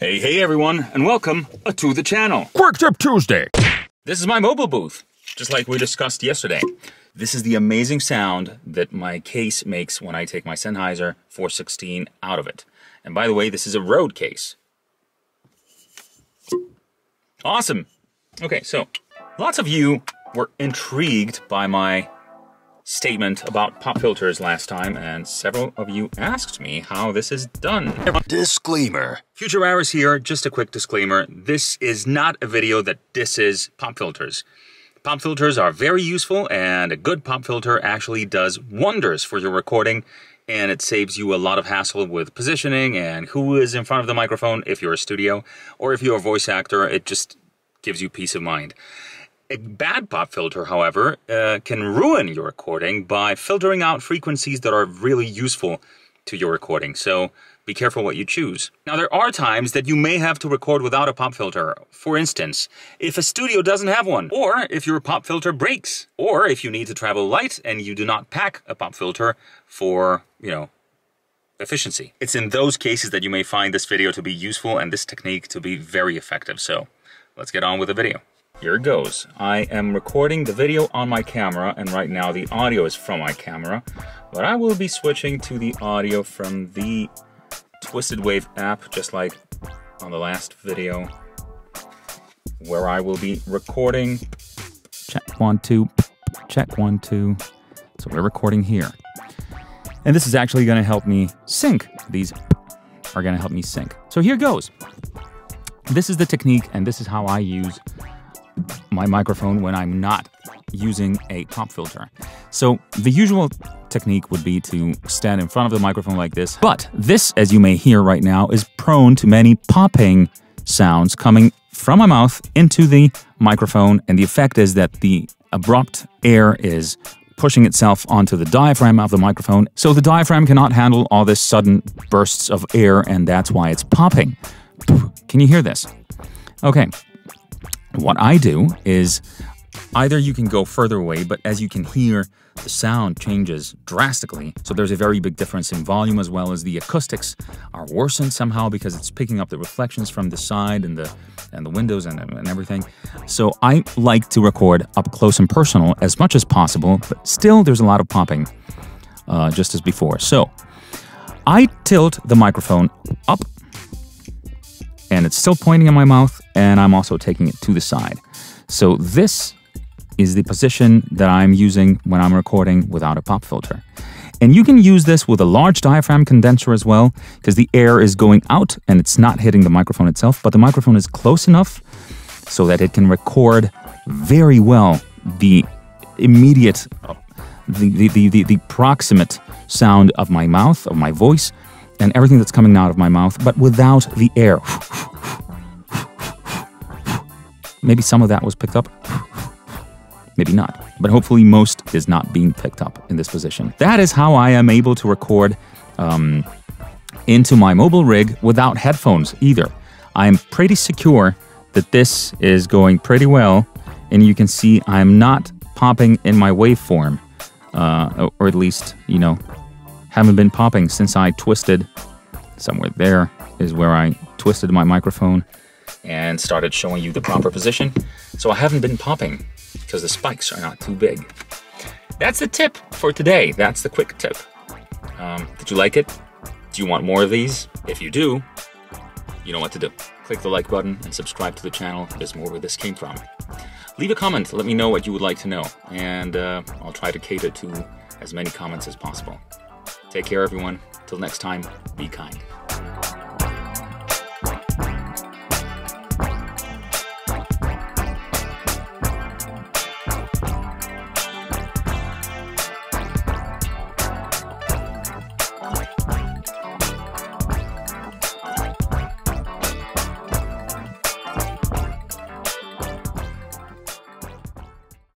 Hey, hey everyone, and welcome uh, to the channel. Quick Tip Tuesday. This is my mobile booth, just like we discussed yesterday. This is the amazing sound that my case makes when I take my Sennheiser 416 out of it. And by the way, this is a Rode case. Awesome. Okay, so lots of you were intrigued by my statement about pop filters last time, and several of you asked me how this is done. Disclaimer. Future Aris here, just a quick disclaimer. This is not a video that disses pop filters. Pop filters are very useful, and a good pop filter actually does wonders for your recording, and it saves you a lot of hassle with positioning and who is in front of the microphone if you're a studio, or if you're a voice actor, it just gives you peace of mind. A bad pop filter, however, uh, can ruin your recording by filtering out frequencies that are really useful to your recording. So be careful what you choose. Now, there are times that you may have to record without a pop filter. For instance, if a studio doesn't have one, or if your pop filter breaks, or if you need to travel light and you do not pack a pop filter for, you know, efficiency. It's in those cases that you may find this video to be useful and this technique to be very effective. So let's get on with the video. Here it goes. I am recording the video on my camera, and right now the audio is from my camera, but I will be switching to the audio from the Twisted Wave app, just like on the last video, where I will be recording. Check one, two, check one, two. So we're recording here. And this is actually going to help me sync. These are going to help me sync. So here goes. This is the technique, and this is how I use my microphone when I'm not using a pop filter. So the usual technique would be to stand in front of the microphone like this. But this, as you may hear right now, is prone to many popping sounds coming from my mouth into the microphone. And the effect is that the abrupt air is pushing itself onto the diaphragm of the microphone. So the diaphragm cannot handle all this sudden bursts of air, and that's why it's popping. Can you hear this? Okay, what I do is either you can go further away, but as you can hear, the sound changes drastically. So there's a very big difference in volume as well as the acoustics are worsened somehow because it's picking up the reflections from the side and the and the windows and, and everything. So I like to record up close and personal as much as possible, but still there's a lot of popping, uh, just as before. So I tilt the microphone up and it's still pointing in my mouth and I'm also taking it to the side. So this is the position that I'm using when I'm recording without a pop filter. And you can use this with a large diaphragm condenser as well, because the air is going out and it's not hitting the microphone itself, but the microphone is close enough so that it can record very well the immediate, the, the, the, the, the proximate sound of my mouth, of my voice, and everything that's coming out of my mouth, but without the air. Maybe some of that was picked up. Maybe not. But hopefully, most is not being picked up in this position. That is how I am able to record um, into my mobile rig without headphones either. I am pretty secure that this is going pretty well, and you can see I'm not popping in my waveform, uh, or at least, you know, haven't been popping since I twisted somewhere there is where I twisted my microphone and started showing you the proper position. So I haven't been popping because the spikes are not too big. That's the tip for today. That's the quick tip. Um, did you like it? Do you want more of these? If you do, you know what to do. Click the like button and subscribe to the channel. There's more where this came from. Leave a comment. Let me know what you would like to know. And uh, I'll try to cater to as many comments as possible. Take care, everyone. Till next time, be kind.